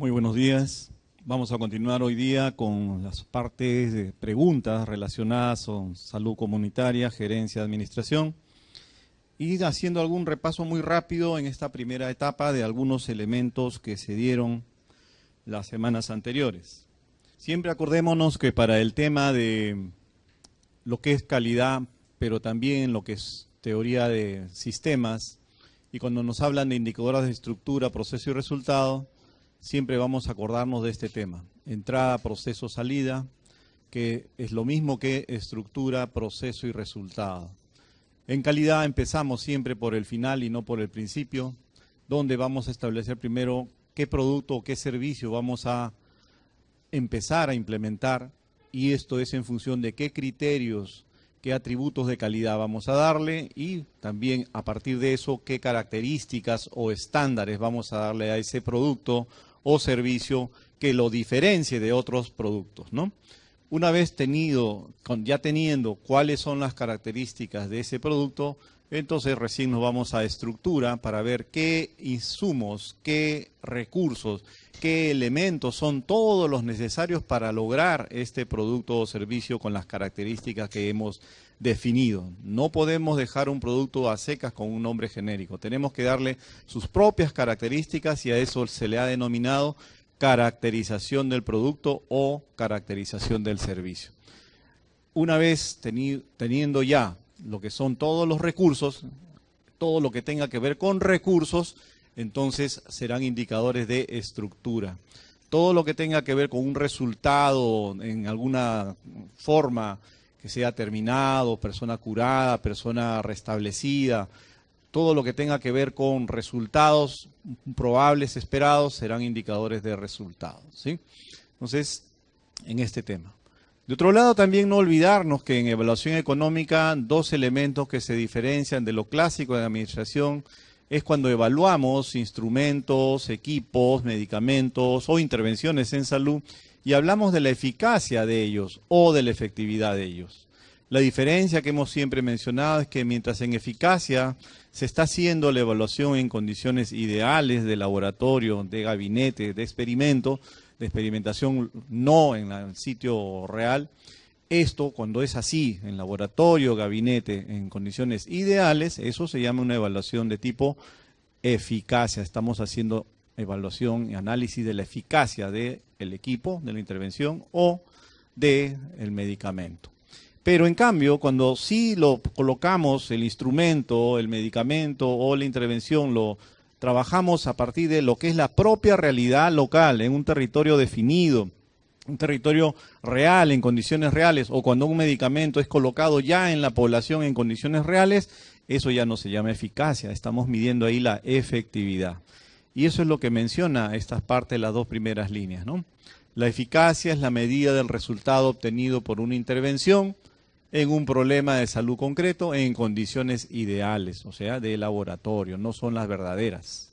Muy buenos días. Vamos a continuar hoy día con las partes de preguntas relacionadas con salud comunitaria, gerencia, administración y haciendo algún repaso muy rápido en esta primera etapa de algunos elementos que se dieron las semanas anteriores. Siempre acordémonos que para el tema de lo que es calidad, pero también lo que es teoría de sistemas, y cuando nos hablan de indicadores de estructura, proceso y resultado, siempre vamos a acordarnos de este tema. Entrada, proceso, salida, que es lo mismo que estructura, proceso y resultado. En calidad empezamos siempre por el final y no por el principio, donde vamos a establecer primero qué producto o qué servicio vamos a empezar a implementar y esto es en función de qué criterios qué atributos de calidad vamos a darle y también a partir de eso qué características o estándares vamos a darle a ese producto o servicio que lo diferencie de otros productos, ¿no? Una vez tenido, ya teniendo cuáles son las características de ese producto, entonces recién nos vamos a estructura para ver qué insumos, qué recursos, qué elementos son todos los necesarios para lograr este producto o servicio con las características que hemos definido. No podemos dejar un producto a secas con un nombre genérico. Tenemos que darle sus propias características y a eso se le ha denominado caracterización del producto o caracterización del servicio. Una vez teniendo ya lo que son todos los recursos, todo lo que tenga que ver con recursos, entonces serán indicadores de estructura. Todo lo que tenga que ver con un resultado en alguna forma que sea terminado, persona curada, persona restablecida, todo lo que tenga que ver con resultados probables, esperados, serán indicadores de resultados. ¿sí? Entonces, en este tema. De otro lado, también no olvidarnos que en evaluación económica, dos elementos que se diferencian de lo clásico de administración es cuando evaluamos instrumentos, equipos, medicamentos o intervenciones en salud y hablamos de la eficacia de ellos o de la efectividad de ellos. La diferencia que hemos siempre mencionado es que mientras en eficacia se está haciendo la evaluación en condiciones ideales de laboratorio, de gabinete, de experimento, de experimentación no en el sitio real. Esto, cuando es así, en laboratorio, gabinete, en condiciones ideales, eso se llama una evaluación de tipo eficacia. Estamos haciendo evaluación y análisis de la eficacia del equipo, de la intervención o del el medicamento. Pero en cambio, cuando sí lo colocamos, el instrumento, el medicamento o la intervención, lo trabajamos a partir de lo que es la propia realidad local, en un territorio definido, un territorio real, en condiciones reales, o cuando un medicamento es colocado ya en la población en condiciones reales, eso ya no se llama eficacia, estamos midiendo ahí la efectividad. Y eso es lo que menciona estas partes, las dos primeras líneas. ¿no? La eficacia es la medida del resultado obtenido por una intervención en un problema de salud concreto en condiciones ideales, o sea, de laboratorio, no son las verdaderas.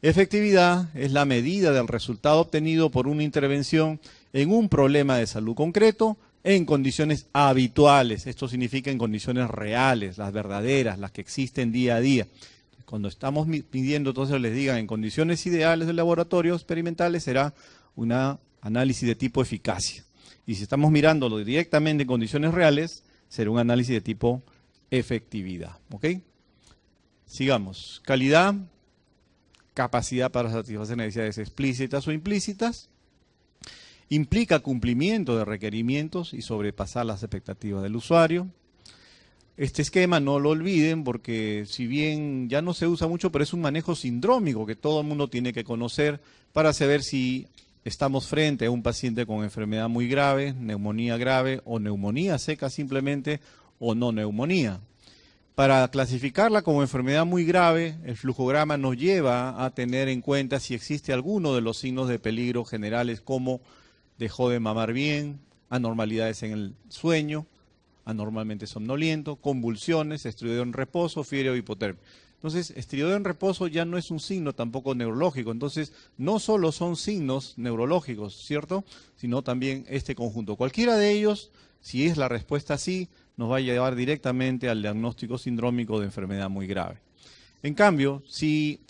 Efectividad es la medida del resultado obtenido por una intervención en un problema de salud concreto en condiciones habituales. Esto significa en condiciones reales, las verdaderas, las que existen día a día. Cuando estamos pidiendo, entonces les digan en condiciones ideales del laboratorio experimentales, será un análisis de tipo eficacia. Y si estamos mirándolo directamente en condiciones reales, será un análisis de tipo efectividad. ¿Ok? Sigamos. Calidad, capacidad para satisfacer necesidades explícitas o implícitas. Implica cumplimiento de requerimientos y sobrepasar las expectativas del usuario. Este esquema no lo olviden porque si bien ya no se usa mucho, pero es un manejo sindrómico que todo el mundo tiene que conocer para saber si estamos frente a un paciente con enfermedad muy grave, neumonía grave o neumonía seca simplemente o no neumonía. Para clasificarla como enfermedad muy grave, el flujograma nos lleva a tener en cuenta si existe alguno de los signos de peligro generales como dejó de mamar bien, anormalidades en el sueño, anormalmente somnoliento, convulsiones, estudio en reposo, fiebre o hipotermia. Entonces, estridor en reposo ya no es un signo tampoco neurológico. Entonces, no solo son signos neurológicos, ¿cierto? Sino también este conjunto. Cualquiera de ellos, si es la respuesta sí, nos va a llevar directamente al diagnóstico sindrómico de enfermedad muy grave. En cambio, si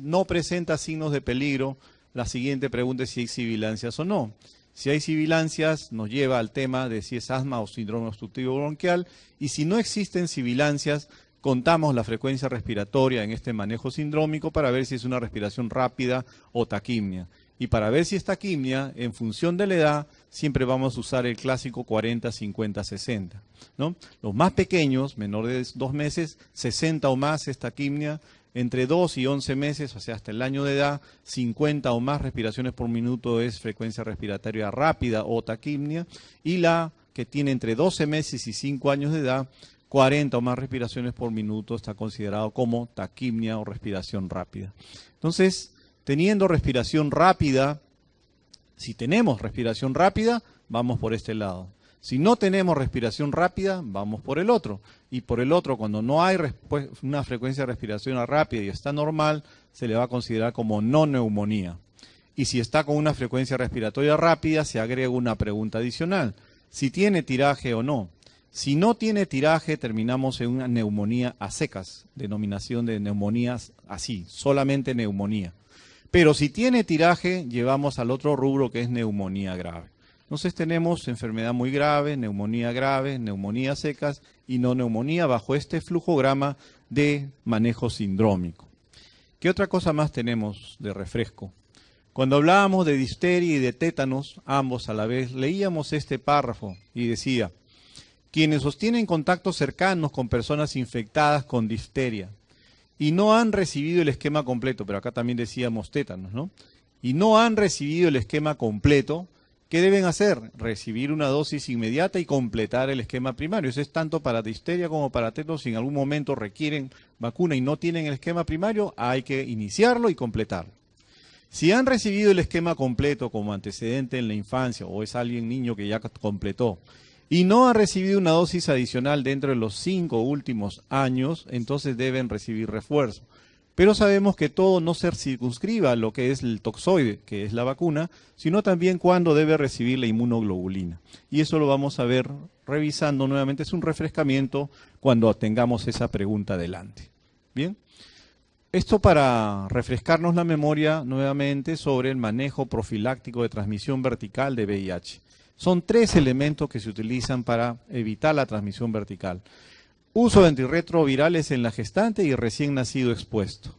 no presenta signos de peligro, la siguiente pregunta es si hay sibilancias o no. Si hay sibilancias, nos lleva al tema de si es asma o síndrome obstructivo bronquial. Y si no existen sibilancias, contamos la frecuencia respiratoria en este manejo sindrómico para ver si es una respiración rápida o taquimia. Y para ver si es taquimia, en función de la edad, siempre vamos a usar el clásico 40, 50, 60. ¿no? Los más pequeños, menores de dos meses, 60 o más es taquimia. Entre 2 y 11 meses, o sea, hasta el año de edad, 50 o más respiraciones por minuto es frecuencia respiratoria rápida o taquimnia. Y la que tiene entre 12 meses y 5 años de edad, 40 o más respiraciones por minuto está considerado como taquimnia o respiración rápida. Entonces, teniendo respiración rápida, si tenemos respiración rápida, vamos por este lado. Si no tenemos respiración rápida, vamos por el otro. Y por el otro, cuando no hay una frecuencia de respiración rápida y está normal, se le va a considerar como no neumonía. Y si está con una frecuencia respiratoria rápida, se agrega una pregunta adicional. Si tiene tiraje o no. Si no tiene tiraje, terminamos en una neumonía a secas, denominación de neumonías así, solamente neumonía. Pero si tiene tiraje, llevamos al otro rubro que es neumonía grave. Entonces tenemos enfermedad muy grave, neumonía grave, neumonía secas y no neumonía bajo este flujograma de manejo sindrómico. ¿Qué otra cosa más tenemos de refresco? Cuando hablábamos de difteria y de tétanos, ambos a la vez, leíamos este párrafo y decía, quienes sostienen contactos cercanos con personas infectadas con difteria, y no han recibido el esquema completo, pero acá también decíamos tétanos, ¿no? Y no han recibido el esquema completo, ¿qué deben hacer? Recibir una dosis inmediata y completar el esquema primario. Eso es tanto para difteria como para tétanos. Si en algún momento requieren vacuna y no tienen el esquema primario, hay que iniciarlo y completarlo. Si han recibido el esquema completo como antecedente en la infancia o es alguien niño que ya completó y no ha recibido una dosis adicional dentro de los cinco últimos años, entonces deben recibir refuerzo. Pero sabemos que todo no se circunscriba a lo que es el toxoide, que es la vacuna, sino también cuándo debe recibir la inmunoglobulina. Y eso lo vamos a ver revisando nuevamente. Es un refrescamiento cuando tengamos esa pregunta delante. Bien. Esto para refrescarnos la memoria nuevamente sobre el manejo profiláctico de transmisión vertical de VIH. Son tres elementos que se utilizan para evitar la transmisión vertical. Uso de antirretrovirales en la gestante y recién nacido expuesto.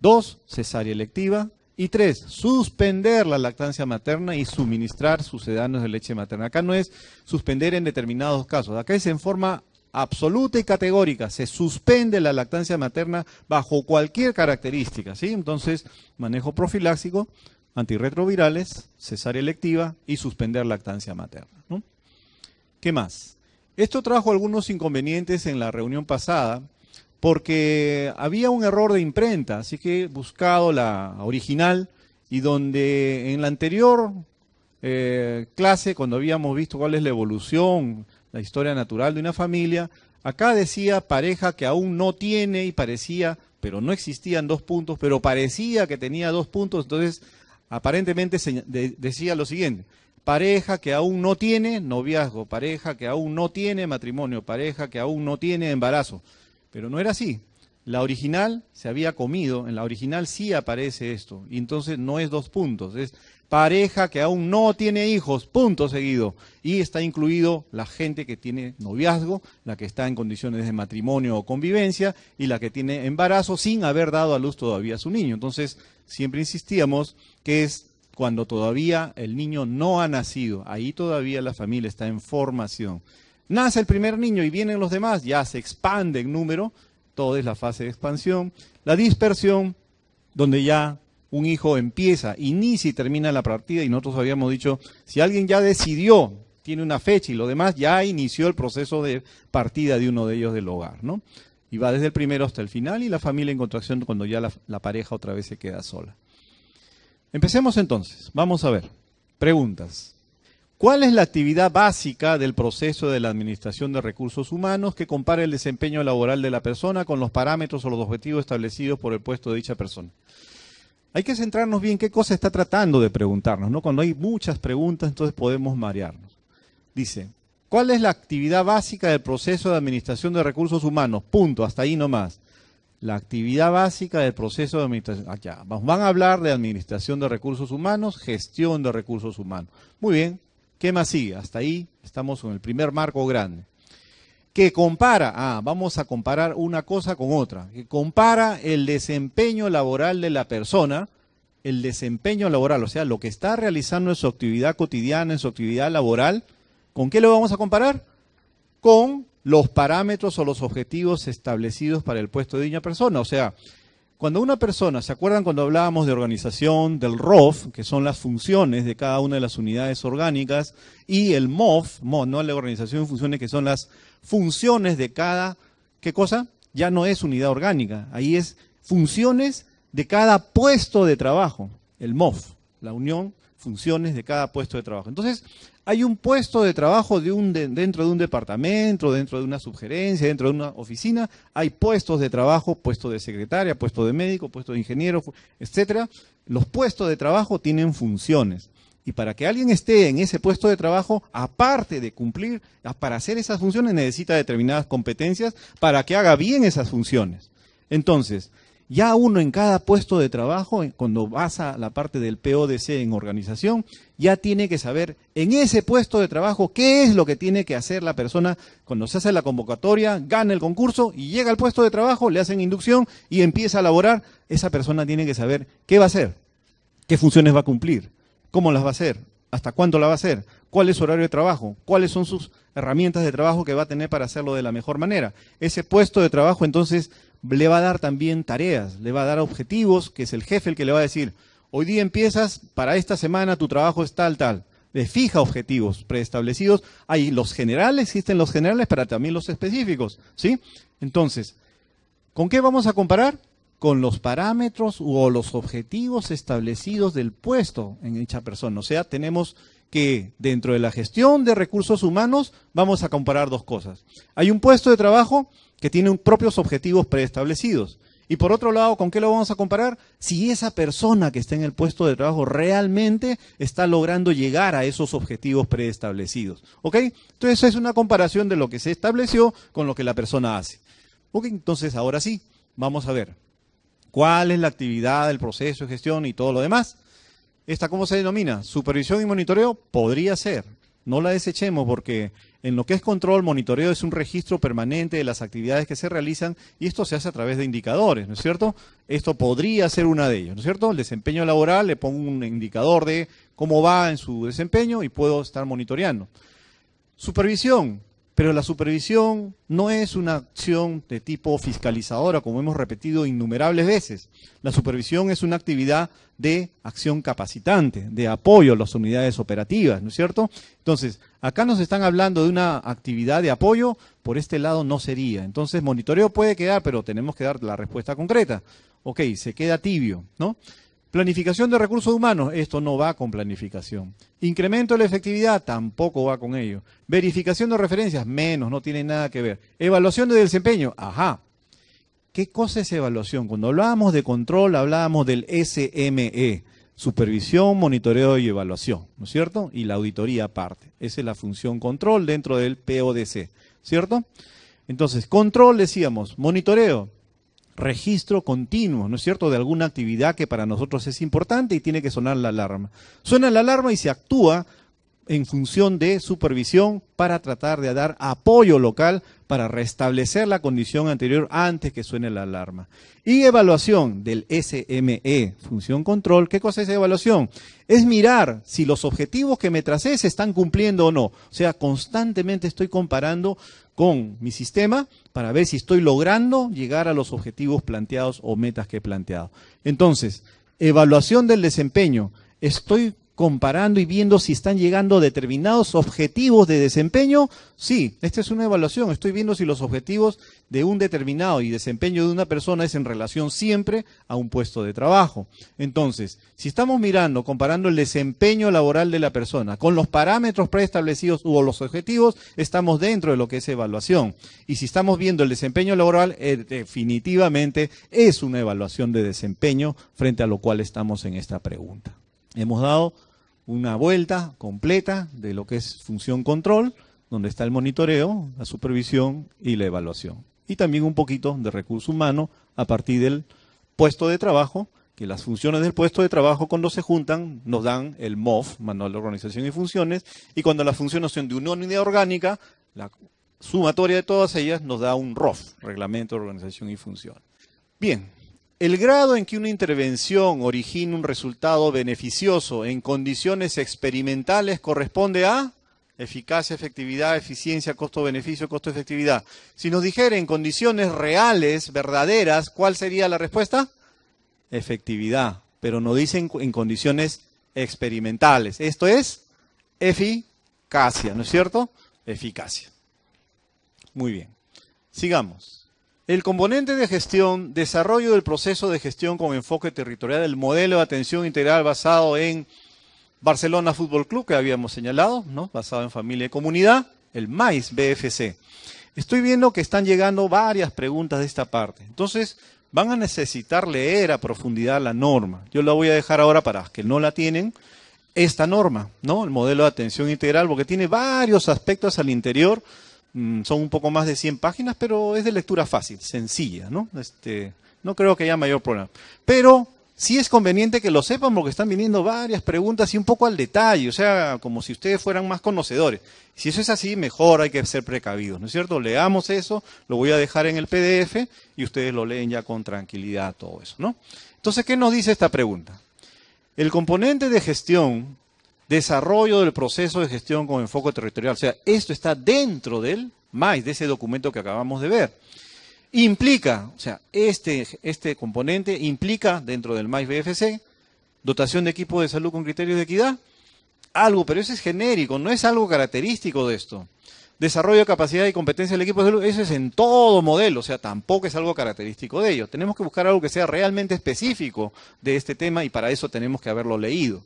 Dos, cesárea electiva. Y tres, suspender la lactancia materna y suministrar sucedáneos de leche materna. Acá no es suspender en determinados casos, acá es en forma absoluta y categórica. Se suspende la lactancia materna bajo cualquier característica. ¿sí? Entonces, manejo profiláxico, antirretrovirales, cesárea electiva y suspender lactancia materna. ¿Qué más? Esto trajo algunos inconvenientes en la reunión pasada porque había un error de imprenta, así que he buscado la original y donde en la anterior eh, clase, cuando habíamos visto cuál es la evolución, la historia natural de una familia, acá decía pareja que aún no tiene y parecía, pero no existían dos puntos, pero parecía que tenía dos puntos, entonces aparentemente decía lo siguiente, pareja que aún no tiene noviazgo, pareja que aún no tiene matrimonio, pareja que aún no tiene embarazo. Pero no era así. La original se había comido, en la original sí aparece esto, y entonces no es dos puntos, es pareja que aún no tiene hijos, punto seguido. Y está incluido la gente que tiene noviazgo, la que está en condiciones de matrimonio o convivencia, y la que tiene embarazo sin haber dado a luz todavía a su niño. Entonces, siempre insistíamos que es cuando todavía el niño no ha nacido, ahí todavía la familia está en formación. Nace el primer niño y vienen los demás, ya se expande en número, todo es la fase de expansión. La dispersión, donde ya un hijo empieza, inicia y termina la partida, y nosotros habíamos dicho, si alguien ya decidió, tiene una fecha y lo demás, ya inició el proceso de partida de uno de ellos del hogar, ¿no? Y va desde el primero hasta el final y la familia en contracción cuando ya la, la pareja otra vez se queda sola. Empecemos entonces, vamos a ver. Preguntas. ¿Cuál es la actividad básica del proceso de la administración de recursos humanos que compara el desempeño laboral de la persona con los parámetros o los objetivos establecidos por el puesto de dicha persona? Hay que centrarnos bien qué cosa está tratando de preguntarnos, ¿no? Cuando hay muchas preguntas, entonces podemos marearnos. Dice, ¿cuál es la actividad básica del proceso de administración de recursos humanos? Punto, hasta ahí nomás. la actividad básica del proceso de administración. Allá, van a hablar de administración de recursos humanos, gestión de recursos humanos. Muy bien, ¿qué más sigue? Hasta ahí estamos con el primer marco grande. Que compara, ah, vamos a comparar una cosa con otra, que compara el desempeño laboral de la persona, el desempeño laboral, o sea, lo que está realizando en su actividad cotidiana, en su actividad laboral, ¿con qué lo vamos a comparar? Con los parámetros o los objetivos establecidos para el puesto de dicha persona. O sea, cuando una persona, ¿se acuerdan cuando hablábamos de organización del ROF, que son las funciones de cada una de las unidades orgánicas, y el MOF, no la organización de funciones, que son las funciones de cada, ¿qué cosa? Ya no es unidad orgánica, ahí es funciones de cada puesto de trabajo, el MOF, la unión, funciones de cada puesto de trabajo. Entonces, hay un puesto de trabajo dentro de un departamento, dentro de una subgerencia, dentro de una oficina, hay puestos de trabajo, puesto de secretaria, puesto de médico, puesto de ingeniero, etcétera. Los puestos de trabajo tienen funciones. Y para que alguien esté en ese puesto de trabajo, aparte de cumplir, para hacer esas funciones necesita determinadas competencias para que haga bien esas funciones. Entonces, ya uno en cada puesto de trabajo, cuando vas a la parte del PODC en organización, ya tiene que saber en ese puesto de trabajo qué es lo que tiene que hacer la persona cuando se hace la convocatoria, gana el concurso y llega al puesto de trabajo, le hacen inducción y empieza a laborar. Esa persona tiene que saber qué va a hacer, qué funciones va a cumplir, cómo las va a hacer, hasta cuándo la va a hacer, cuál es su horario de trabajo, cuáles son sus herramientas de trabajo que va a tener para hacerlo de la mejor manera. Ese puesto de trabajo entonces le va a dar también tareas, le va a dar objetivos, que es el jefe el que le va a decir, hoy día empiezas, para esta semana tu trabajo es tal, tal. Le fija objetivos preestablecidos. Hay los generales, existen los generales, pero también los específicos, ¿sí? Entonces, ¿con qué vamos a comparar? Con los parámetros o los objetivos establecidos del puesto en dicha persona. O sea, tenemos que dentro de la gestión de recursos humanos vamos a comparar dos cosas. Hay un puesto de trabajo que tiene propios objetivos preestablecidos. Y por otro lado, ¿con qué lo vamos a comparar? Si esa persona que está en el puesto de trabajo realmente está logrando llegar a esos objetivos preestablecidos. ¿Ok? Entonces es una comparación de lo que se estableció con lo que la persona hace. Ok, entonces ahora sí, vamos a ver cuál es la actividad, el proceso de gestión y todo lo demás. ¿Esta cómo se denomina? Supervisión y monitoreo podría ser. No la desechemos porque en lo que es control, monitoreo es un registro permanente de las actividades que se realizan y esto se hace a través de indicadores, ¿no es cierto? Esto podría ser una de ellas, ¿no es cierto? El desempeño laboral, le pongo un indicador de cómo va en su desempeño y puedo estar monitoreando. Supervisión, pero la supervisión no es una acción de tipo fiscalizadora, como hemos repetido innumerables veces. La supervisión es una actividad de acción capacitante, de apoyo a las unidades operativas, ¿no es cierto? Entonces, acá nos están hablando de una actividad de apoyo, por este lado no sería. Entonces, monitoreo puede quedar, pero tenemos que dar la respuesta concreta. Ok, se queda tibio, ¿no? Planificación de recursos humanos, esto no va con planificación. Incremento de la efectividad, tampoco va con ello. Verificación de referencias, menos, no tiene nada que ver. Evaluación de desempeño, ajá. ¿Qué cosa es evaluación? Cuando hablábamos de control, hablábamos del SME, supervisión, monitoreo y evaluación, ¿no es cierto? Y la auditoría aparte. Esa es la función control dentro del PODC, ¿cierto? Entonces, control decíamos, monitoreo, registro continuo, ¿no es cierto?, de alguna actividad que para nosotros es importante y tiene que sonar la alarma. Suena la alarma y se actúa en función de supervisión para tratar de dar apoyo local para restablecer la condición anterior antes que suene la alarma. Y evaluación del SME, función control. ¿Qué cosa es evaluación? Es mirar si los objetivos que me tracé se están cumpliendo o no. O sea, constantemente estoy comparando con mi sistema para ver si estoy logrando llegar a los objetivos planteados o metas que he planteado. Entonces, evaluación del desempeño. Estoy comparando y viendo si están llegando determinados objetivos de desempeño. Sí, esta es una evaluación. Estoy viendo si los objetivos de un determinado y desempeño de una persona es en relación siempre a un puesto de trabajo. Entonces, si estamos mirando, comparando el desempeño laboral de la persona con los parámetros preestablecidos o los objetivos, estamos dentro de lo que es evaluación. Y si estamos viendo el desempeño laboral, eh, definitivamente es una evaluación de desempeño frente a lo cual estamos en esta pregunta. Hemos dado una vuelta completa de lo que es función control, donde está el monitoreo, la supervisión y la evaluación. y también un poquito de recurso humano a partir del puesto de trabajo, que las funciones del puesto de trabajo cuando se juntan nos dan el MOF, Manual de Organización y Funciones, y cuando las funciones son de una unidad orgánica, la sumatoria de todas ellas nos da un ROF, Reglamento de Organización y Funciones. Bien, el grado en que una intervención origina un resultado beneficioso en condiciones experimentales corresponde a eficacia, efectividad, eficiencia, costo-beneficio, costo-efectividad. Si nos dijera en condiciones reales, verdaderas, ¿cuál sería la respuesta? Efectividad, pero no dicen en condiciones experimentales. Esto es eficacia, ¿no es cierto? Eficacia. Muy bien. Sigamos. El componente de gestión, desarrollo del proceso de gestión con enfoque territorial, el modelo de atención integral basado en Barcelona Fútbol Club, que habíamos señalado, ¿no? basado en familia y comunidad, el MAIS BFC. Estoy viendo que están llegando varias preguntas de esta parte. Entonces, van a necesitar leer a profundidad la norma. Yo la voy a dejar ahora para que no la tienen, esta norma, ¿no? El modelo de atención integral, porque tiene varios aspectos al interior son un poco más de 100 páginas, pero es de lectura fácil, sencilla, ¿no? Este, no creo que haya mayor problema. Pero sí es conveniente que lo sepan porque están viniendo varias preguntas y un poco al detalle, o sea, como si ustedes fueran más conocedores. Si eso es así, mejor hay que ser precavidos, ¿no es cierto? Leamos eso, lo voy a dejar en el PDF y ustedes lo leen ya con tranquilidad todo eso, ¿no? Entonces, ¿qué nos dice esta pregunta? El componente de gestión desarrollo del proceso de gestión con enfoque territorial. O sea, esto está dentro del MAIS, de ese documento que acabamos de ver. Implica, o sea, este, este componente implica dentro del MAIS BFC, dotación de equipos de salud con criterios de equidad, algo, pero eso es genérico, no es algo característico de esto. Desarrollo de capacidad y competencia del equipo de salud, eso es en todo modelo, o sea, tampoco es algo característico de ello. Tenemos que buscar algo que sea realmente específico de este tema y para eso tenemos que haberlo leído.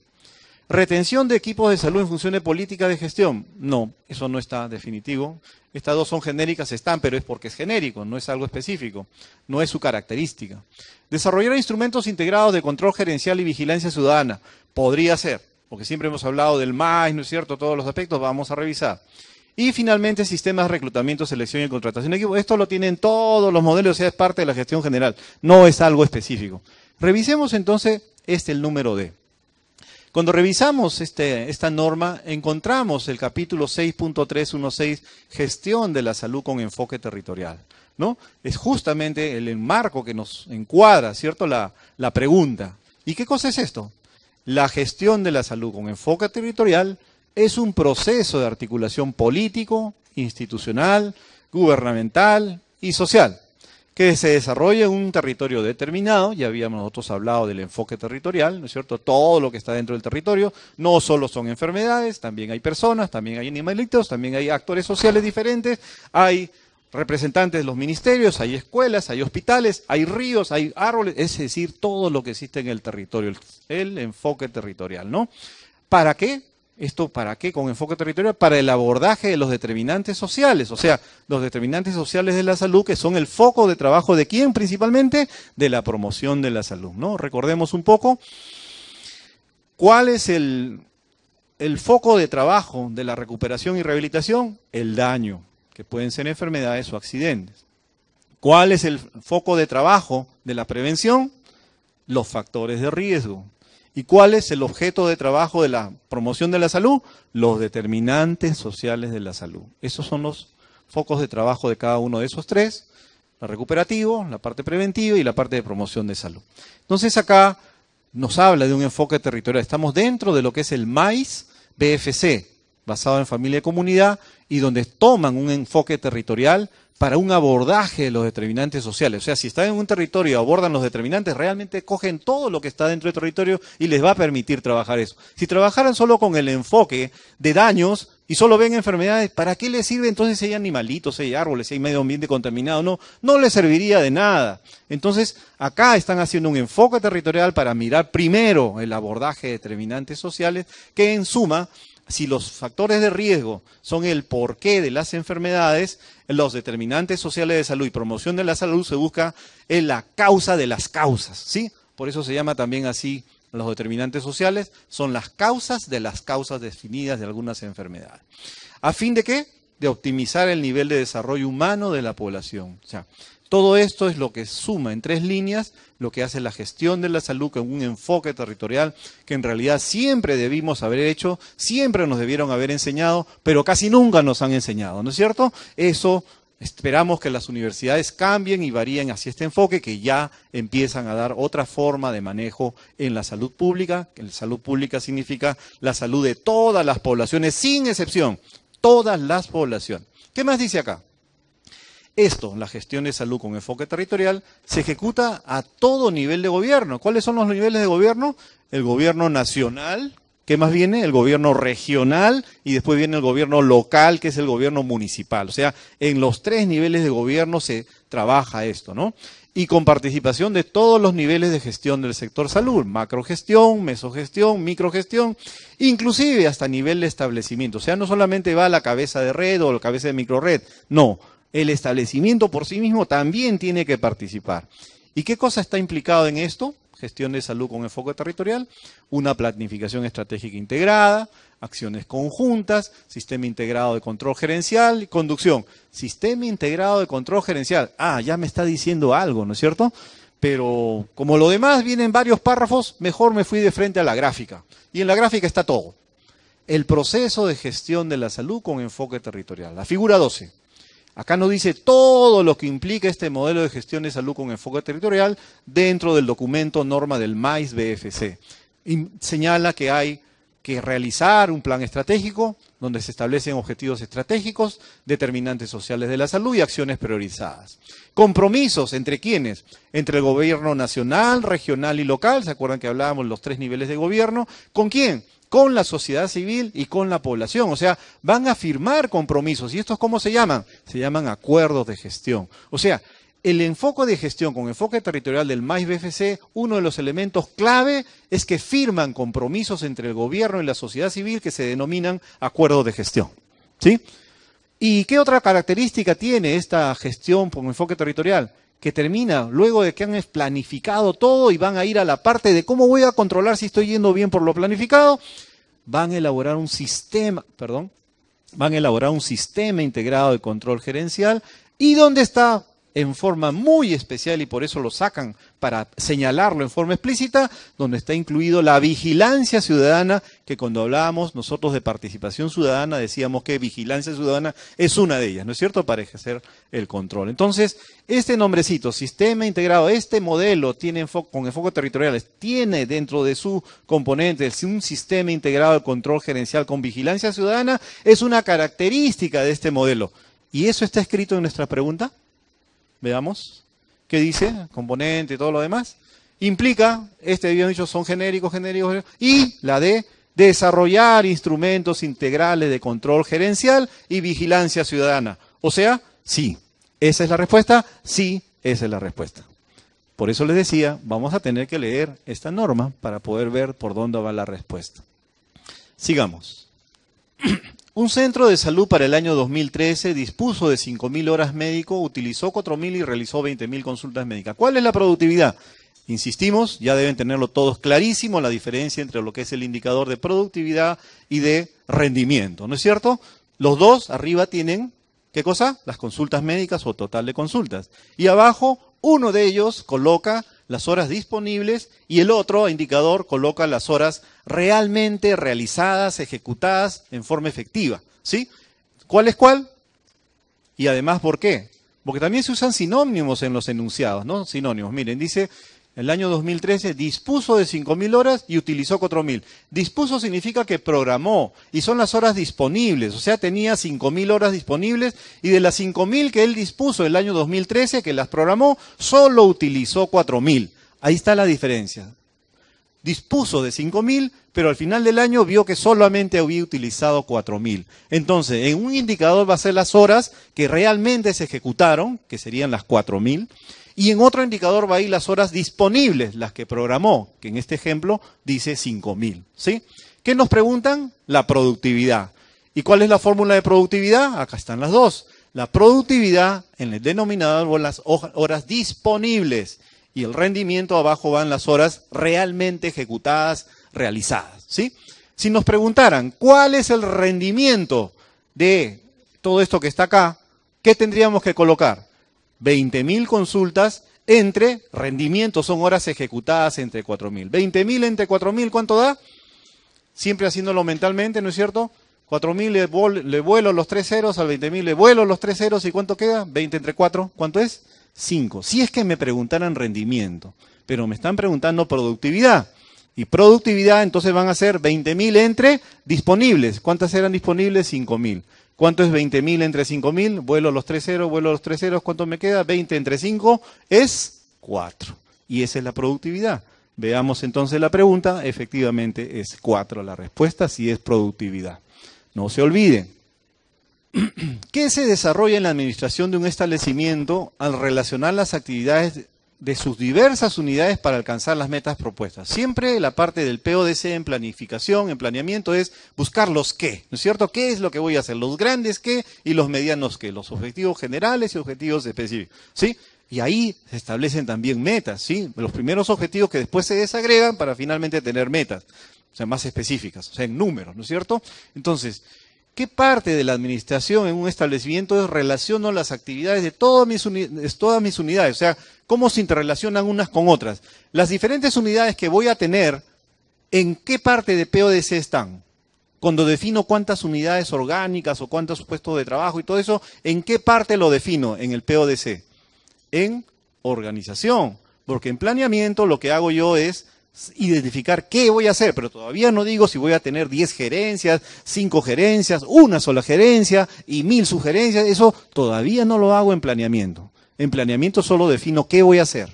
Retención de equipos de salud en función de política de gestión. No, eso no está definitivo. Estas dos son genéricas, están, pero es porque es genérico, no es algo específico, no es su característica. Desarrollar instrumentos integrados de control gerencial y vigilancia ciudadana. Podría ser, porque siempre hemos hablado del MAIS, ¿no es cierto? Todos los aspectos, vamos a revisar. Y finalmente, sistemas de reclutamiento, selección y contratación de equipos. Esto lo tienen todos los modelos, o sea, es parte de la gestión general, no es algo específico. Revisemos entonces este, el número D. Cuando revisamos este, esta norma, encontramos el capítulo 6.316, gestión de la salud con enfoque territorial. ¿no? Es justamente el marco que nos encuadra, ¿cierto? La, la pregunta. ¿Y qué cosa es esto? La gestión de la salud con enfoque territorial es un proceso de articulación político, institucional, gubernamental y social que se desarrolle en un territorio determinado, ya habíamos nosotros hablado del enfoque territorial, ¿no es cierto? Todo lo que está dentro del territorio, no solo son enfermedades, también hay personas, también hay animalitos, también hay actores sociales diferentes, hay representantes de los ministerios, hay escuelas, hay hospitales, hay ríos, hay árboles, es decir, todo lo que existe en el territorio, el, enfoque territorial, ¿no? ¿Para qué? ¿Esto para qué? Con enfoque territorial, para el abordaje de los determinantes sociales, o sea, los determinantes sociales de la salud, que son el foco de trabajo de quién principalmente, de la promoción de la salud, ¿no? Recordemos un poco cuál es el, el foco de trabajo de la recuperación y rehabilitación, el daño, que pueden ser enfermedades o accidentes. ¿Cuál es el foco de trabajo de la prevención? Los factores de riesgo. ¿Y cuál es el objeto de trabajo de la promoción de la salud? Los determinantes sociales de la salud. Esos son los focos de trabajo de cada uno de esos tres. La recuperativo, la parte preventiva y la parte de promoción de salud. Entonces acá nos habla de un enfoque territorial. Estamos dentro de lo que es el MAIS BFC, basado en familia y comunidad, y donde toman un enfoque territorial para un abordaje de los determinantes sociales. O sea, si están en un territorio y abordan los determinantes, realmente cogen todo lo que está dentro del territorio y les va a permitir trabajar eso. Si trabajaran solo con el enfoque de daños y solo ven enfermedades, ¿para qué les sirve entonces si hay animalitos, si hay árboles, si hay medio ambiente contaminado? No, no les serviría de nada. Entonces, acá están haciendo un enfoque territorial para mirar primero el abordaje de determinantes sociales, que en suma si los factores de riesgo son el porqué de las enfermedades, los determinantes sociales de salud y promoción de la salud se busca en la causa de las causas, ¿sí? Por eso se llama también así los determinantes sociales, son las causas de las causas definidas de algunas enfermedades. ¿A fin de qué? de optimizar el nivel de desarrollo humano de la población. O sea, todo esto es lo que suma en tres líneas lo que hace la gestión de la salud con un enfoque territorial que en realidad siempre debimos haber hecho, siempre nos debieron haber enseñado, pero casi nunca nos han enseñado, ¿no es cierto? Eso esperamos que las universidades cambien y varíen hacia este enfoque que ya empiezan a dar otra forma de manejo en la salud pública, que la salud pública significa la salud de todas las poblaciones, sin excepción, todas las poblaciones. ¿Qué más dice acá? Esto, la gestión de salud con enfoque territorial, se ejecuta a todo nivel de gobierno. ¿Cuáles son los niveles de gobierno? El gobierno nacional, ¿qué más viene? El gobierno regional y después viene el gobierno local, que es el gobierno municipal. O sea, en los tres niveles de gobierno se trabaja esto, ¿no? Y con participación de todos los niveles de gestión del sector salud, macrogestión, mesogestión, microgestión, inclusive hasta nivel de establecimiento. O sea, no solamente va a la cabeza de red o la cabeza de microred, no el establecimiento por sí mismo también tiene que participar. ¿Y qué cosa está implicado en esto? Gestión de salud con enfoque territorial, una planificación estratégica integrada, acciones conjuntas, sistema integrado de control gerencial y conducción. Sistema integrado de control gerencial. Ah, ya me está diciendo algo, ¿no es cierto? Pero como lo demás viene en varios párrafos, mejor me fui de frente a la gráfica. Y en la gráfica está todo. El proceso de gestión de la salud con enfoque territorial. La figura 12. Acá nos dice todo lo que implica este modelo de gestión de salud con enfoque territorial dentro del documento norma del MAIS BFC. Y señala que hay que realizar un plan estratégico donde se establecen objetivos estratégicos, determinantes sociales de la salud y acciones priorizadas. Compromisos entre quiénes? Entre el gobierno nacional, regional y local, ¿se acuerdan que hablábamos los tres niveles de gobierno? ¿Con quién? Con la sociedad civil y con la población. O sea, van a firmar compromisos. ¿Y estos cómo se llaman? Se llaman acuerdos de gestión. O sea, el enfoque de gestión con enfoque territorial del MAIS BFC, uno de los elementos clave es que firman compromisos entre el gobierno y la sociedad civil que se denominan acuerdos de gestión. ¿Sí? ¿Y qué otra característica tiene esta gestión con enfoque territorial? Que termina luego de que han planificado todo y van a ir a la parte de cómo voy a controlar si estoy yendo bien por lo planificado, van a elaborar un sistema, perdón, van a elaborar un sistema integrado de control gerencial y dónde está en forma muy especial y por eso lo sacan para señalarlo en forma explícita, donde está incluido la vigilancia ciudadana, que cuando hablábamos nosotros de participación ciudadana decíamos que vigilancia ciudadana es una de ellas, ¿no es cierto?, para ejercer el control. Entonces, este nombrecito, sistema integrado, este modelo tiene con enfoque territorial, tiene dentro de su componente un sistema integrado de control gerencial con vigilancia ciudadana, es una característica de este modelo. ¿Y eso está escrito en nuestra pregunta? Veamos. ¿Qué dice? Componente todo lo demás. Implica, este habían dicho son genéricos, genéricos, y la de desarrollar instrumentos integrales de control gerencial y vigilancia ciudadana. O sea, sí. ¿Esa es la respuesta? Sí, esa es la respuesta. Por eso les decía, vamos a tener que leer esta norma para poder ver por dónde va la respuesta. Sigamos. Un centro de salud para el año 2013 dispuso de 5.000 horas médico, utilizó 4.000 y realizó 20.000 consultas médicas. ¿Cuál es la productividad? Insistimos, ya deben tenerlo todos clarísimo, la diferencia entre lo que es el indicador de productividad y de rendimiento, ¿no es cierto? Los dos arriba tienen, ¿qué cosa? Las consultas médicas o total de consultas. Y abajo, uno de ellos coloca las horas disponibles y el otro indicador coloca las horas realmente realizadas, ejecutadas en forma efectiva. ¿Sí? ¿Cuál es cuál? Y además, ¿por qué? Porque también se usan sinónimos en los enunciados, ¿no? Sinónimos. Miren, dice el año 2013 dispuso de 5.000 horas y utilizó 4.000. Dispuso significa que programó y son las horas disponibles, o sea, tenía 5.000 horas disponibles y de las 5.000 que él dispuso el año 2013, que las programó, solo utilizó 4.000. Ahí está la diferencia. Dispuso de 5.000, pero al final del año vio que solamente había utilizado 4.000. Entonces, en un indicador va a ser las horas que realmente se ejecutaron, que serían las 4.000 y en otro indicador va a ir las horas disponibles, las que programó, que en este ejemplo dice 5.000. ¿sí? ¿Qué nos preguntan? La productividad. ¿Y cuál es la fórmula de productividad? Acá están las dos. La productividad en el denominador las horas disponibles y el rendimiento abajo van las horas realmente ejecutadas, realizadas. ¿sí? Si nos preguntaran cuál es el rendimiento de todo esto que está acá, ¿qué tendríamos que colocar? 20.000 consultas entre rendimientos, son horas ejecutadas entre 4.000. 20.000 entre 4.000, ¿cuánto da? Siempre haciéndolo mentalmente, ¿no es cierto? 4.000 le, le vuelo los tres ceros, al 20.000 le vuelo los tres ceros, ¿y cuánto queda? 20 entre 4, ¿cuánto es? 5. Si es que me preguntaran rendimiento, pero me están preguntando productividad. Y productividad, entonces van a ser 20.000 entre disponibles. ¿Cuántas eran disponibles? 5.000. ¿Cuánto es 20.000 entre 5.000? Vuelo los tres ceros, vuelo los tres ceros. ¿Cuánto me queda? 20 entre 5 es 4. Y esa es la productividad. Veamos entonces la pregunta. Efectivamente es 4 la respuesta, si es productividad. No se olviden. ¿Qué se desarrolla en la administración de un establecimiento al relacionar las actividades de sus diversas unidades para alcanzar las metas propuestas. Siempre la parte del PODC en planificación, en planeamiento, es buscar los qué, ¿no es cierto? ¿Qué es lo que voy a hacer? Los grandes qué y los medianos qué, los objetivos generales y objetivos específicos, ¿sí? Y ahí se establecen también metas, ¿sí? Los primeros objetivos que después se desagregan para finalmente tener metas, o sea, más específicas, o sea, en números, ¿no es cierto? Entonces, ¿Qué parte de la administración en un establecimiento relaciono las actividades de todas mis, todas mis unidades? O sea, ¿cómo se interrelacionan unas con otras? Las diferentes unidades que voy a tener, ¿en qué parte de PODC están? Cuando defino cuántas unidades orgánicas o cuántos puestos de trabajo y todo eso, ¿en qué parte lo defino en el PODC? En organización. Porque en planeamiento lo que hago yo es identificar qué voy a hacer, pero todavía no digo si voy a tener 10 gerencias, 5 gerencias, una sola gerencia y mil sugerencias, eso todavía no lo hago en planeamiento. En planeamiento solo defino qué voy a hacer.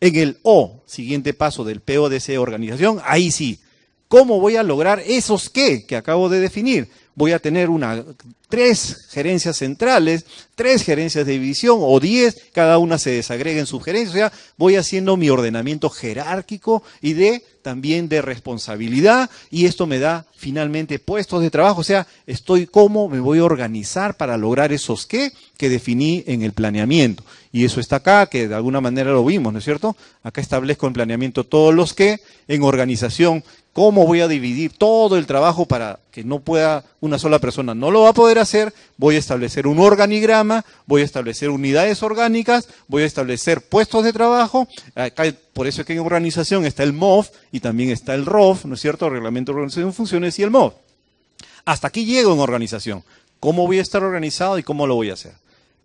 En el O, siguiente paso del PODC organización, ahí sí, ¿cómo voy a lograr esos qué que acabo de definir? Voy a tener una tres gerencias centrales, tres gerencias de división o diez, cada una se desagrega en subgerencias, o sea, voy haciendo mi ordenamiento jerárquico y de también de responsabilidad y esto me da finalmente puestos de trabajo, o sea, estoy cómo me voy a organizar para lograr esos qué que definí en el planeamiento. Y eso está acá, que de alguna manera lo vimos, ¿no es cierto? Acá establezco en planeamiento todos los qué, en organización ¿Cómo voy a dividir todo el trabajo para que no pueda una sola persona? No lo va a poder hacer. Voy a establecer un organigrama, voy a establecer unidades orgánicas, voy a establecer puestos de trabajo. por eso es que en organización está el MOF y también está el ROF, ¿no es cierto? Reglamento de Organización de Funciones y el MOF. Hasta aquí llego en organización. ¿Cómo voy a estar organizado y cómo lo voy a hacer?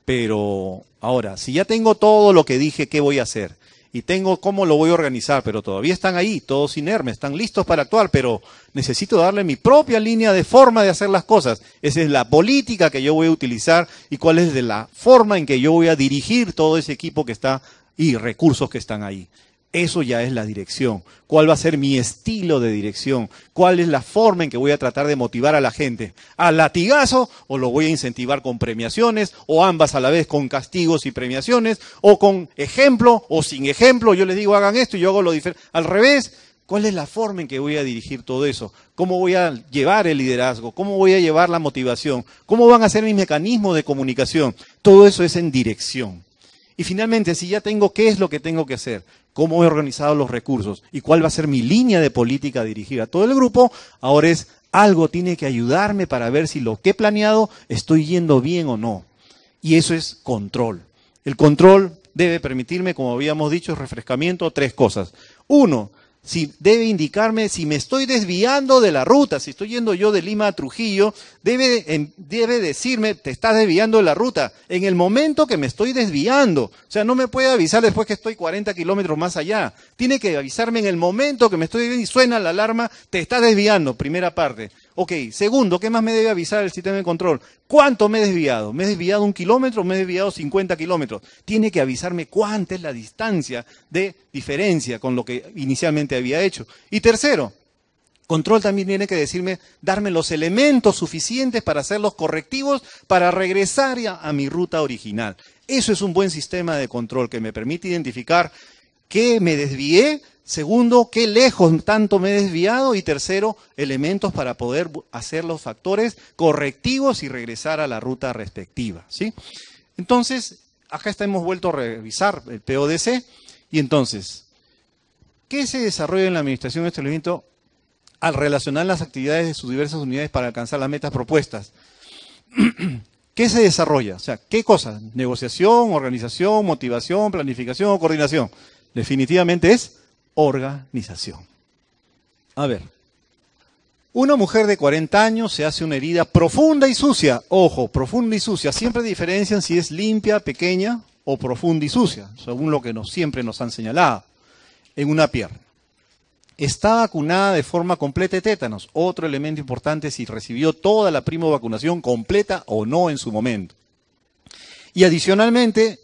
Pero ahora, si ya tengo todo lo que dije, ¿qué voy a hacer? Y tengo cómo lo voy a organizar, pero todavía están ahí, todos inermes, están listos para actuar, pero necesito darle mi propia línea de forma de hacer las cosas. Esa es la política que yo voy a utilizar y cuál es de la forma en que yo voy a dirigir todo ese equipo que está y recursos que están ahí. Eso ya es la dirección. ¿Cuál va a ser mi estilo de dirección? ¿Cuál es la forma en que voy a tratar de motivar a la gente? ¿Al latigazo o lo voy a incentivar con premiaciones o ambas a la vez con castigos y premiaciones o con ejemplo o sin ejemplo? Yo les digo hagan esto y yo hago lo diferente. Al revés, ¿cuál es la forma en que voy a dirigir todo eso? ¿Cómo voy a llevar el liderazgo? ¿Cómo voy a llevar la motivación? ¿Cómo van a ser mis mecanismos de comunicación? Todo eso es en dirección. Y finalmente, si ya tengo qué es lo que tengo que hacer, cómo he organizado los recursos y cuál va a ser mi línea de política dirigida a todo el grupo, ahora es algo tiene que ayudarme para ver si lo que he planeado estoy yendo bien o no. Y eso es control. El control debe permitirme, como habíamos dicho, refrescamiento, tres cosas. Uno, si debe indicarme si me estoy desviando de la ruta, si estoy yendo yo de Lima a Trujillo, debe, debe decirme, te estás desviando de la ruta, en el momento que me estoy desviando. O sea, no me puede avisar después que estoy 40 kilómetros más allá. Tiene que avisarme en el momento que me estoy desviando y suena la alarma, te estás desviando, primera parte. Ok, segundo, ¿qué más me debe avisar el sistema de control? ¿Cuánto me he desviado? ¿Me he desviado un kilómetro me he desviado 50 kilómetros? Tiene que avisarme cuánta es la distancia de diferencia con lo que inicialmente había hecho. Y tercero, control también tiene que decirme, darme los elementos suficientes para hacer los correctivos para regresar a, a mi ruta original. Eso es un buen sistema de control que me permite identificar qué me desvié Segundo, qué lejos tanto me he desviado. Y tercero, elementos para poder hacer los factores correctivos y regresar a la ruta respectiva. ¿sí? Entonces, acá hemos vuelto a revisar el PODC. Y entonces, ¿qué se desarrolla en la administración de establecimiento al relacionar las actividades de sus diversas unidades para alcanzar las metas propuestas? ¿Qué se desarrolla? O sea, ¿qué cosas? Negociación, organización, motivación, planificación o coordinación. Definitivamente es organización. A ver, una mujer de 40 años se hace una herida profunda y sucia. Ojo, profunda y sucia. Siempre diferencian si es limpia, pequeña o profunda y sucia, según lo que nos, siempre nos han señalado, en una pierna. Está vacunada de forma completa de tétanos. Otro elemento importante si recibió toda la primo vacunación completa o no en su momento. Y adicionalmente,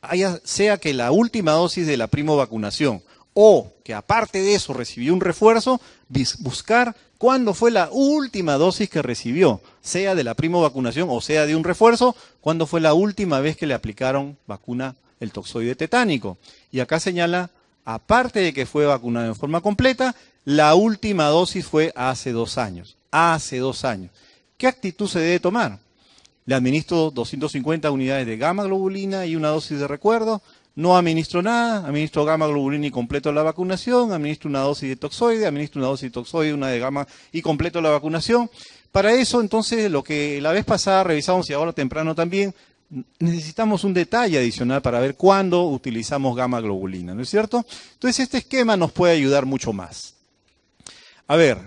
haya, sea que la última dosis de la primo vacunación o que aparte de eso recibió un refuerzo, buscar cuándo fue la última dosis que recibió, sea de la primo vacunación o sea de un refuerzo, cuándo fue la última vez que le aplicaron vacuna el toxoide tetánico. Y acá señala aparte de que fue vacunado en forma completa, la última dosis fue hace dos años. Hace dos años. ¿Qué actitud se debe tomar? Le administro 250 unidades de gamma globulina y una dosis de recuerdo. No administro nada, administro gamma globulina y completo la vacunación, administro una dosis de toxoide, administro una dosis de toxoide, una de gamma y completo la vacunación. Para eso, entonces, lo que la vez pasada revisamos y ahora temprano también, necesitamos un detalle adicional para ver cuándo utilizamos gamma globulina, ¿no es cierto? Entonces este esquema nos puede ayudar mucho más. A ver,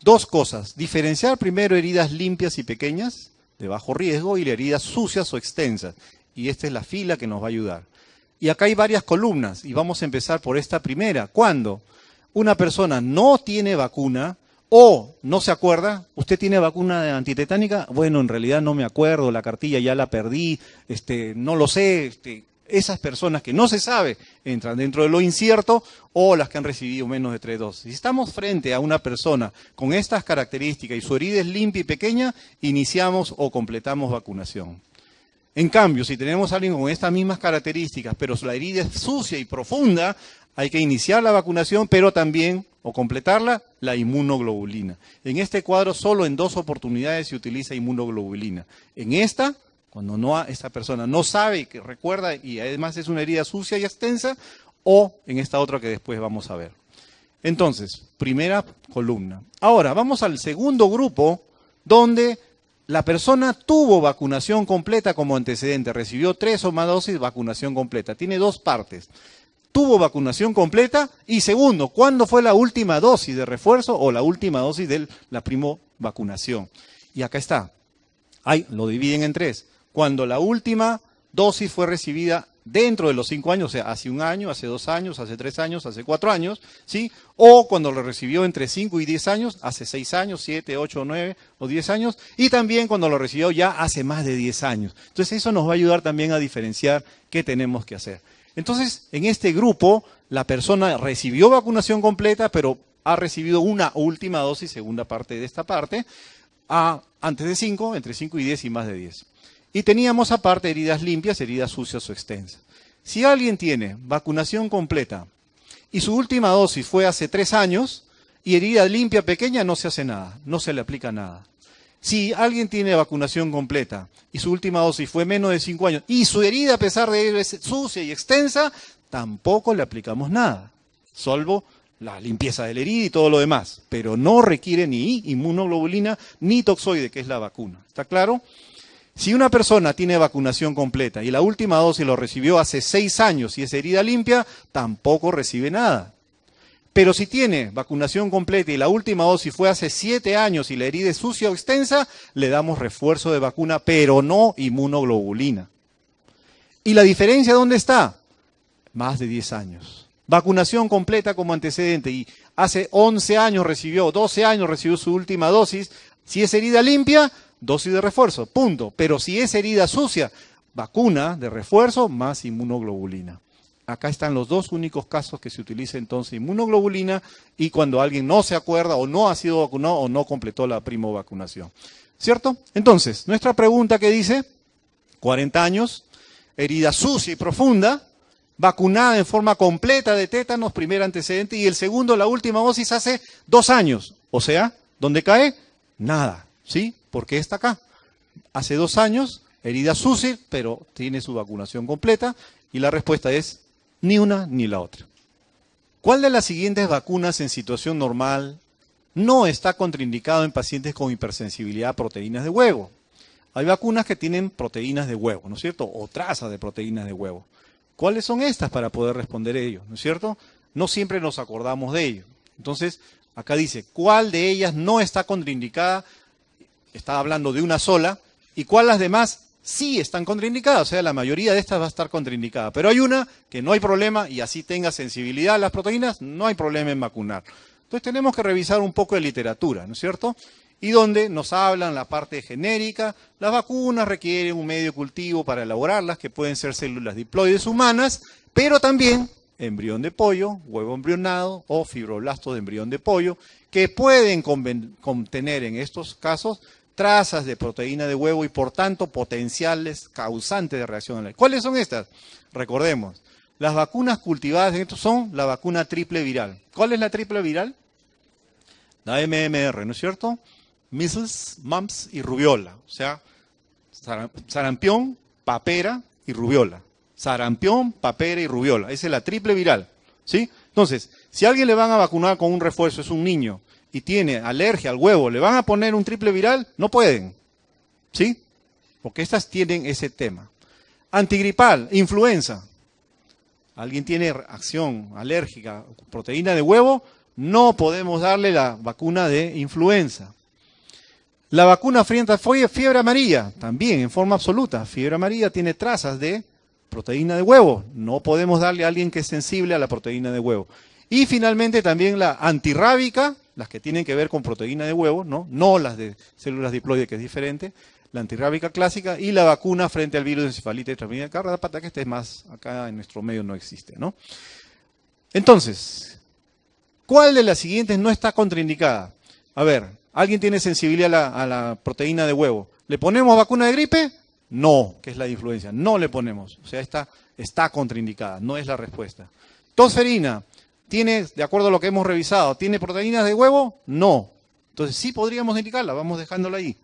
dos cosas. Diferenciar primero heridas limpias y pequeñas, de bajo riesgo, y heridas sucias o extensas. Y esta es la fila que nos va a ayudar. Y acá hay varias columnas, y vamos a empezar por esta primera. ¿Cuándo? Una persona no tiene vacuna, o no se acuerda, usted tiene vacuna antitetánica, bueno, en realidad no me acuerdo, la cartilla ya la perdí, este, no lo sé, este, esas personas que no se sabe entran dentro de lo incierto o las que han recibido menos de tres dosis. Si estamos frente a una persona con estas características y su herida es limpia y pequeña, iniciamos o completamos vacunación. En cambio, si tenemos a alguien con estas mismas características, pero la herida es sucia y profunda, hay que iniciar la vacunación, pero también, o completarla, la inmunoglobulina. En este cuadro solo en dos oportunidades se utiliza inmunoglobulina. En esta, cuando no esta persona no sabe, que recuerda y además es una herida sucia y extensa, o en esta otra que después vamos a ver. Entonces, primera columna. Ahora, vamos al segundo grupo, donde la persona tuvo vacunación completa como antecedente, recibió tres o más dosis, vacunación completa. Tiene dos partes tuvo vacunación completa y segundo, ¿cuándo fue la última dosis de refuerzo o la última dosis de la primo vacunación? Y acá está. Ahí lo dividen en tres. Cuando la última dosis fue recibida dentro de los cinco años, o sea, hace un año, hace dos años, hace tres años, hace cuatro años, ¿sí? O cuando lo recibió entre cinco y diez años, hace seis años, siete, ocho, nueve o diez años, y también cuando lo recibió ya hace más de diez años. Entonces eso nos va a ayudar también a diferenciar qué tenemos que hacer. Entonces, en este grupo, la persona recibió vacunación completa, pero ha recibido una última dosis, segunda parte de esta parte, a, antes de 5, entre 5 y 10 y más de 10. Y teníamos aparte heridas limpias, heridas sucias o extensas. Si alguien tiene vacunación completa y su última dosis fue hace 3 años y herida limpia pequeña, no se hace nada, no se le aplica nada. Si alguien tiene vacunación completa y su última dosis fue menos de 5 años y su herida, a pesar de ser sucia y extensa, tampoco le aplicamos nada, salvo la limpieza de la herida y todo lo demás, pero no requiere ni inmunoglobulina ni toxoide, que es la vacuna. ¿Está claro? Si una persona tiene vacunación completa y la última dosis lo recibió hace 6 años y es herida limpia, tampoco recibe nada. Pero si tiene vacunación completa y la última dosis fue hace siete años y la herida es sucia o extensa, le damos refuerzo de vacuna, pero no inmunoglobulina. ¿Y la diferencia dónde está? Más de 10 años. Vacunación completa como antecedente y hace 11 años recibió, 12 años recibió su última dosis. Si es herida limpia, dosis de refuerzo, punto. Pero si es herida sucia, vacuna de refuerzo más inmunoglobulina. Acá están los dos únicos casos que se utiliza entonces inmunoglobulina y cuando alguien no se acuerda o no ha sido vacunado o no completó la primo vacunación. ¿Cierto? Entonces, nuestra pregunta que dice, 40 años, herida sucia y profunda, vacunada en forma completa de tétanos, primer antecedente, y el segundo, la última dosis hace dos años. O sea, ¿dónde cae? Nada. ¿Sí? ¿Por qué está acá? Hace dos años, herida sucia, pero tiene su vacunación completa, y la respuesta es ni una ni la otra. ¿Cuál de las siguientes vacunas en situación normal no está contraindicado en pacientes con hipersensibilidad a proteínas de huevo? hay vacunas que tienen proteínas de huevo, ¿no es cierto? O trazas de proteínas de huevo. ¿Cuáles son estas para poder responder a ello, ¿no es cierto? No siempre nos acordamos de ello. Entonces, acá dice, ¿cuál de ellas no está contraindicada? Está hablando de una sola. ¿Y cuál las demás sí están contraindicadas? O sea, la mayoría de estas va a estar contraindicada. Pero hay una que no hay problema y así tenga sensibilidad a las proteínas, no hay problema en vacunar. Entonces tenemos que revisar un poco de literatura, ¿no es cierto? Y donde nos hablan la parte genérica, las vacunas requieren un medio cultivo para elaborarlas, que pueden ser células diploides humanas, pero también embrión de pollo, huevo embrionado o fibroblasto de embrión de pollo, que pueden contener en estos casos trazas de proteína de huevo y por tanto potenciales causantes de reacción alérgica. ¿Cuáles son estas? Recordemos, las vacunas cultivadas en esto son la vacuna triple viral. ¿Cuál es la triple viral? La MMR, ¿no es cierto? Measles, mumps y rubiola. O sea, sarampión, papera y rubiola sarampión, papera y rubiola. Esa es la triple viral. ¿sí? Entonces, si a alguien le van a vacunar con un refuerzo, es un niño, y tiene alergia al huevo, ¿le van a poner un triple viral? No pueden. ¿Sí? Porque estas tienen ese tema. Antigripal, influenza. Alguien tiene acción alérgica, proteína de huevo, no podemos darle la vacuna de influenza. La vacuna frente a fiebre amarilla, también en forma absoluta. Fiebre amarilla tiene trazas de proteína de huevo. No podemos darle a alguien que es sensible a la proteína de huevo. Y finalmente también la antirrábica, las que tienen que ver con proteína de huevo, no, no las de células diploides, que es diferente, la antirrábica clásica y la vacuna frente al virus de encefalitis transmitida cardiopata, que este es más, acá en nuestro medio no existe, ¿no? Entonces, ¿cuál de las siguientes no está contraindicada? A ver, ¿alguien tiene sensibilidad a la, proteína de huevo? ¿Le ponemos vacuna de gripe? No, que es la influencia. No le ponemos. O sea, esta está contraindicada, no es la respuesta. Tosferina, ¿tiene, de acuerdo a lo que hemos revisado, ¿tiene proteínas de huevo? No. Entonces sí podríamos indicarla, vamos dejándola ahí.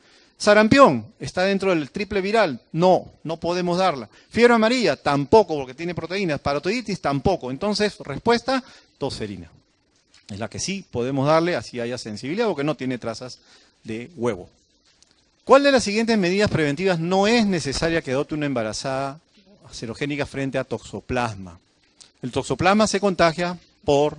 Sarampión, ¿está dentro del triple viral? No, no podemos darla. Fiebre amarilla, tampoco, porque tiene proteínas. Parotiditis, tampoco. Entonces, respuesta, tosferina. Es la que sí podemos darle, así haya sensibilidad, porque no tiene trazas de huevo. ¿Cuál de las siguientes medidas preventivas no es necesaria que adopte una embarazada serogénica frente a toxoplasma? El toxoplasma se contagia por,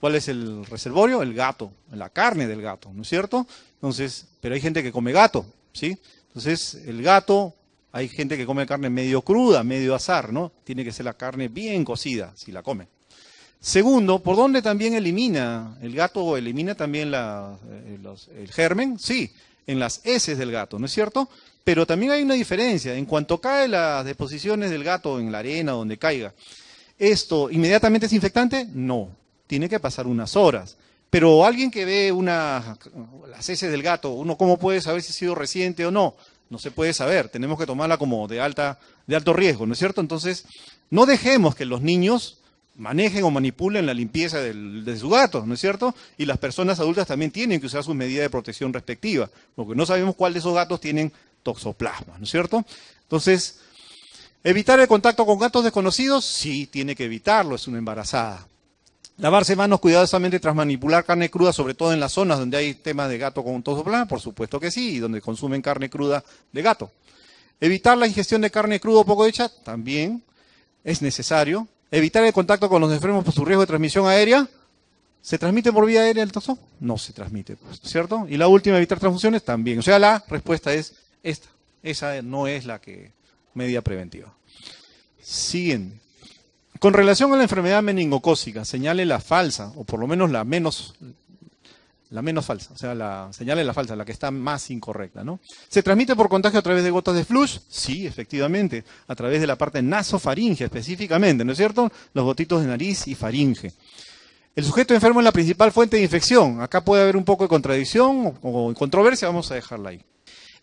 ¿cuál es el reservorio? El gato, la carne del gato, ¿no es cierto? Entonces, pero hay gente que come gato, ¿sí? Entonces, el gato, hay gente que come carne medio cruda, medio azar, ¿no? Tiene que ser la carne bien cocida, si la come. Segundo, ¿por dónde también elimina? ¿El gato elimina también eh, el germen? Sí, en las heces del gato, ¿no es cierto? Pero también hay una diferencia. En cuanto cae las deposiciones del gato en la arena, donde caiga, ¿esto inmediatamente es infectante? No. Tiene que pasar unas horas. Pero alguien que ve una, las heces del gato, uno cómo puede saber si ha sido reciente o no? No se puede saber. Tenemos que tomarla como de, alta, de alto riesgo, ¿no es cierto? Entonces, no dejemos que los niños manejen o manipulen la limpieza de su gato, ¿no es cierto? Y las personas adultas también tienen que usar sus medidas de protección respectiva, porque no sabemos cuál de esos gatos tienen toxoplasma, ¿no es cierto? Entonces, ¿evitar el contacto con gatos desconocidos? Sí, tiene que evitarlo, es una embarazada. Lavarse manos cuidadosamente tras manipular carne cruda, sobre todo en las zonas donde hay temas de gato con toxoplasma, por supuesto que sí, y donde consumen carne cruda de gato. Evitar la ingestión de carne cruda o poco hecha, también es necesario, evitar el contacto con los enfermos por su riesgo de transmisión aérea. ¿Se transmite por vía aérea el toxón? No se transmite, pues, ¿cierto? Y la última, evitar transfusiones, también. O sea, la respuesta es esta. Esa no es la que medida preventiva. Siguiente. Con relación a la enfermedad meningocócica, señale la falsa, o por lo menos la menos la menos falsa, o sea, la señal es la falsa, la que está más incorrecta, ¿no? ¿Se transmite por contagio a través de gotas de flush? Sí, efectivamente, a través de la parte nasofaringe específicamente, ¿no es cierto? Los gotitos de nariz y faringe. El sujeto enfermo es la principal fuente de infección. Acá puede haber un poco de contradicción o controversia, vamos a dejarla ahí.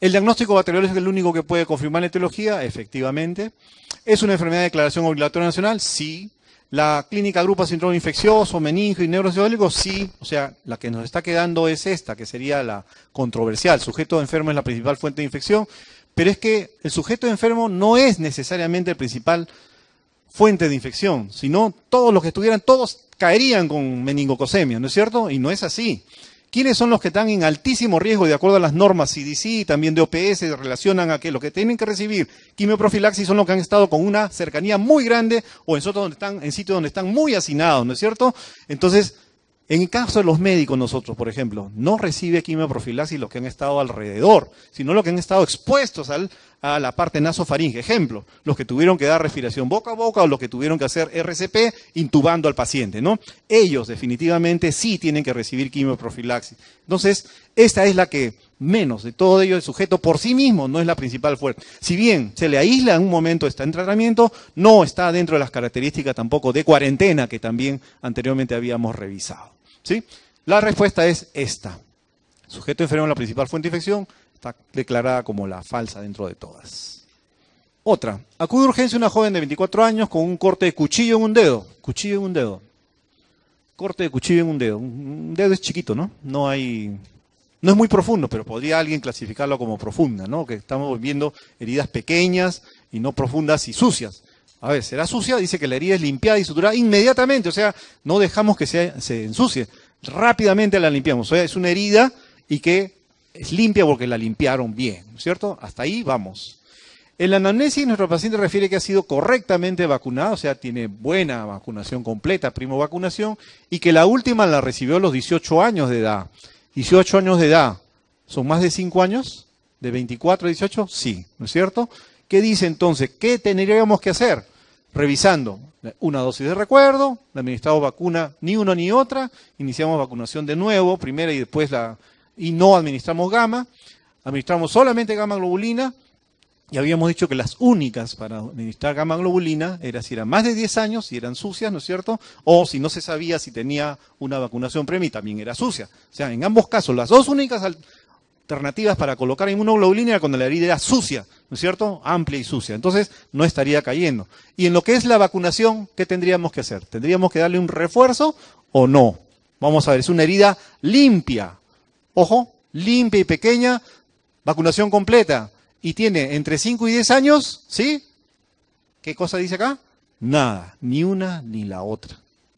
El diagnóstico bacteriológico es el único que puede confirmar la etiología, efectivamente. ¿Es una enfermedad de declaración obligatoria nacional? Sí. La clínica agrupa síndrome infeccioso, meningo y neurocefálico, sí, o sea, la que nos está quedando es esta, que sería la controversial. Sujeto enfermo es la principal fuente de infección, pero es que el sujeto enfermo no es necesariamente el principal fuente de infección, sino todos los que estuvieran, todos caerían con meningocosemia, ¿no es cierto? Y no es así. ¿Quiénes son los que están en altísimo riesgo de acuerdo a las normas CDC y también de OPS relacionan a que los que tienen que recibir quimioprofilaxis son los que han estado con una cercanía muy grande o en sitios donde están, en sitios donde están muy hacinados, ¿no es cierto? Entonces, en el caso de los médicos, nosotros, por ejemplo, no recibe quimioprofilaxis los que han estado alrededor, sino los que han estado expuestos al, a la parte nasofaringe. Ejemplo, los que tuvieron que dar respiración boca a boca o los que tuvieron que hacer RCP intubando al paciente, ¿no? Ellos definitivamente sí tienen que recibir quimioprofilaxis. Entonces, esta es la que menos de todo ello el sujeto por sí mismo no es la principal fuerza. Si bien se le aísla en un momento, está en tratamiento, no está dentro de las características tampoco de cuarentena que también anteriormente habíamos revisado. ¿Sí? La respuesta es esta. sujeto enfermo la principal fuente de infección está declarada como la falsa dentro de todas. Otra. Acude de urgencia una joven de 24 años con un corte de cuchillo en un dedo. Cuchillo en un dedo. Corte de cuchillo en un dedo. Un dedo es chiquito, ¿no? No hay... No es muy profundo, pero podría alguien clasificarlo como profunda, ¿no? Que estamos viendo heridas pequeñas y no profundas y sucias. A ver, será sucia, dice que la herida es limpiada y suturada inmediatamente, o sea, no dejamos que se, ensucie, rápidamente la limpiamos. O sea, es una herida y que es limpia porque la limpiaron bien, ¿no es cierto? Hasta ahí vamos. En la anamnesis nuestro paciente refiere que ha sido correctamente vacunado, o sea, tiene buena vacunación completa, primo vacunación, y que la última la recibió a los 18 años de edad. 18 años de edad, ¿son más de 5 años? ¿De 24 a 18? Sí, ¿no es cierto? ¿Qué dice entonces? ¿Qué tendríamos que hacer? Revisando una dosis de recuerdo, le administramos vacuna ni una ni otra, iniciamos vacunación de nuevo, primera y después la... y no administramos gamma, administramos solamente gamma globulina, y habíamos dicho que las únicas para administrar gamma globulina eran si eran más de 10 años, si eran sucias, ¿no es cierto? O si no se sabía si tenía una vacunación premi, también era sucia. O sea, en ambos casos, las dos únicas alternativas para colocar inmunoglobulina cuando la herida era sucia, ¿no es cierto? Amplia y sucia. Entonces no estaría cayendo. Y en lo que es la vacunación, ¿qué tendríamos que hacer? ¿Tendríamos que darle un refuerzo o no? Vamos a ver, es una herida limpia. Ojo, limpia y pequeña, vacunación completa. Y tiene entre 5 y 10 años, ¿sí? ¿Qué cosa dice acá? Nada, ni una ni la otra.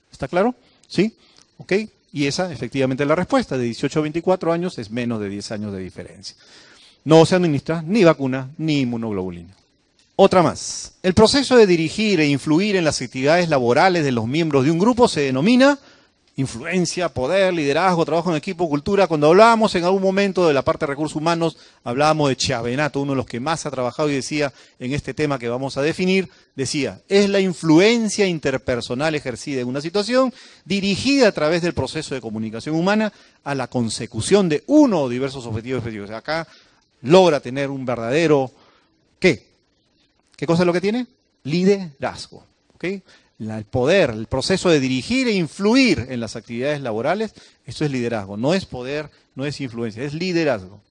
¿Está claro? ¿Sí? ¿Ok? Y esa efectivamente es la respuesta. De 18 a 24 años es menos de 10 años de diferencia. No se administra ni vacuna ni inmunoglobulina. Otra más. El proceso de dirigir e influir en las actividades laborales de los miembros de un grupo se denomina influencia, poder, liderazgo, trabajo en equipo, cultura. Cuando hablábamos en algún momento de la parte de recursos humanos, hablábamos de Chiavenato, uno de los que más ha trabajado y decía en este tema que vamos a definir, decía, es la influencia interpersonal ejercida en una situación dirigida a través del proceso de comunicación humana a la consecución de uno o diversos objetivos específicos. Acá logra tener un verdadero, ¿qué? ¿Qué cosa es lo que tiene? Liderazgo. ¿ok?, el poder, el proceso de dirigir e influir en las actividades laborales, eso es liderazgo. No es poder, no es influencia, es liderazgo.